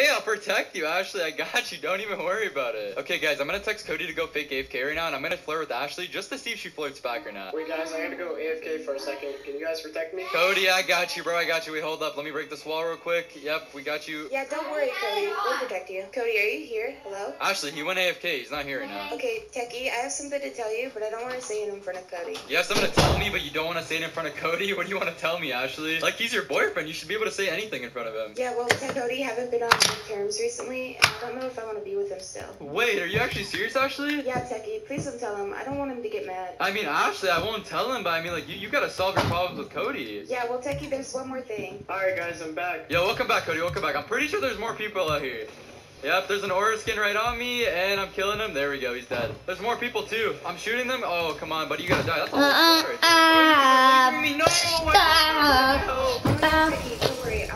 Hey, I'll protect you, Ashley. I got you. Don't even worry about it. Okay, guys, I'm gonna text Cody to go fake AFK right now, and I'm gonna flirt with Ashley just to see if she flirts back or not. Wait, guys, I gotta go AFK for a second. Can you guys protect me? Cody, I got you, bro. I got you. Wait, hold up. Let me break this wall real quick. Yep, we got you. Yeah, don't worry, Cody. We'll protect you. Cody, are you here? Hello? Ashley, he went AFK. He's not here right now. Okay, Techie, I have something to tell you, but I don't want to say it in front of Cody. You have something to tell me, but you don't want to say it in front of Cody? What do you want to tell me, Ashley? Like, he's your boyfriend. You should be able to say anything in front of him. Yeah, well, Cody haven't been on good terms recently, and I don't know if I want to be with him still. Wait, are you actually serious, Ashley? Yeah, Techie, please don't tell him. I don't want him to get mad. I mean, Ashley, I won't tell him, but I mean, like, you, you gotta solve your problems with Cody. Yeah, well, Techie, there's one more thing. Alright, guys, I'm back. Yo, welcome back, Cody. Welcome back. I'm pretty sure there's more people out here. Yep, there's an aura skin right on me, and I'm killing him. There we go, he's dead. There's more people too. I'm shooting them. Oh, come on, buddy, you gotta die. That's a whole Uh, squad right uh, there. Oh, you leaving me? No, I uh, don't know. Uh, Techie, don't worry.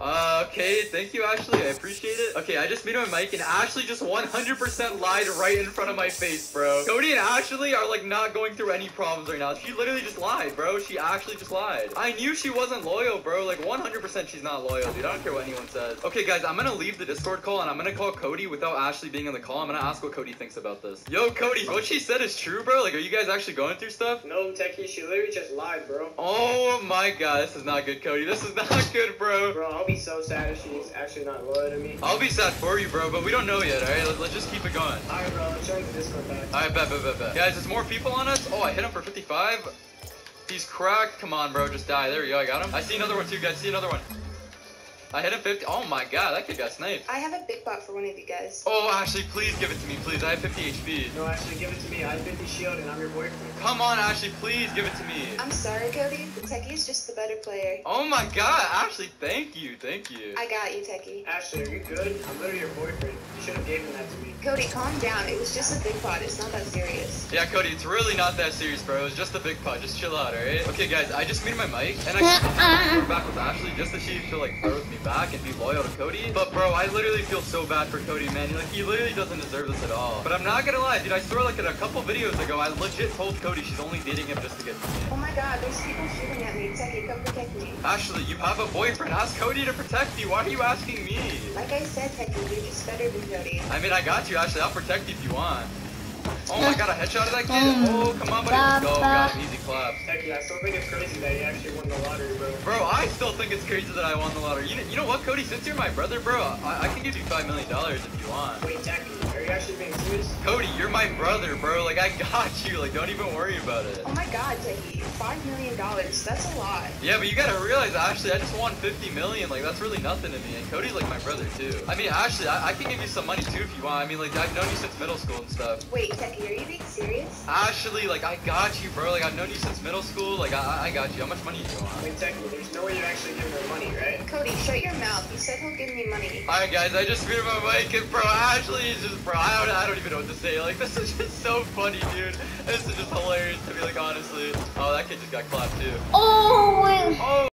I'll res you. I got you. Uh, okay, thank you, Ashley. I appreciate it. Okay, I just made my mic, and Ashley just 100% lied right in front of my face, bro. Cody and Ashley are like not going through any problems right now. She literally just lied, bro. She actually just lied. I knew she wasn't loyal, bro. Like 100% she's not loyal, dude. I don't care what anyone says. Okay, guys, I'm gonna leave the Discord call, and I'm gonna call Cody without Ashley being in the call. I'm gonna ask what Cody thinks about this. Yo, Cody, what she said is true, bro. Like, are you guys actually going through stuff? No, Techie, she literally just lied, bro. Oh my god, this is not good, Cody. This is not good, bro. Bro, I'll be so sad if she's actually not loyal to me. I'll be sad for you, bro, but we don't know yet, alright? Let, let's just keep it going. Alright, bro, let's join the Discord back. Alright, bet, bet, bet, bet. Guys, there's more people on us. Oh, I hit him for 55. He's cracked. Come on, bro, just die. There we go, I got him. I see another one too, guys. See another one. I hit a 50. Oh my god, that kid got sniped. I have a big pot for one of you guys. Oh, Ashley, please give it to me, please. I have 50 HP. No, actually, give it to me. I have 50 shield and I'm your boyfriend. Come on, Ashley, please give it to me. I'm sorry, Cody. The Techie's just the better player. Oh my god, Ashley, thank you, thank you. I got you, Techie. Ashley, are you good? I'm literally your boyfriend. You should have given that to me. Cody, calm down. It was just a big pot. It's not that serious. Yeah, Cody, it's really not that serious, bro. It was just a big pot. Just chill out, alright? Okay, guys, I just muted my mic, and I uh-uh. we're back with Ashley just so she feel like flirt with me back and be loyal to Cody. But bro, I literally feel so bad for Cody, man. Like he literally doesn't deserve this at all. But I'm not gonna lie, dude. I swear, like in a couple videos ago, I legit told Cody she's only dating him just to get. Oh my god, there's people shooting at me. Techie, come protect me. Ashley, you have a boyfriend. Ask Cody to protect you. Why are you asking me? Like I said, Techie, you're just better than Cody. I mean, I got you, Ashley. I'll protect you if you want. Oh my god, a headshot of that kid? Um, Oh, come on, buddy. Let's go. Got him. Easy clap. Techie, I still think it's crazy that you actually won the lottery, bro. Bro, I still think it's crazy that I won the lottery. You know, you know what, Cody? Since you're my brother, bro, I, I can give you $5 million if you want. Wait, Techie, my brother, bro. Like, I got you. Like, don't even worry about it. Oh my god, Techie, five million dollars. That's a lot. Yeah, but you gotta realize, Ashley, I just won 50 million. Like, that's really nothing to me. And Cody's like my brother, too. I mean, Ashley, I, I can give you some money, too, if you want. I mean, like, I've known you since middle school and stuff. Wait, Techie, are you being serious? Ashley, like, I got you, bro. Like, I've known you since middle school. Like, I, I got you. How much money do you want? Wait, Techie, there's no way you're actually giving her money, right? Cody, shut your mouth. You said he'll give me money. Alright guys, I just muted my mic and bro, Ashley is just bro, I don't I don't even know what to say. Like this is just so funny, dude. This is just hilarious to me, like honestly. Oh that kid just got clapped too. oh, Oh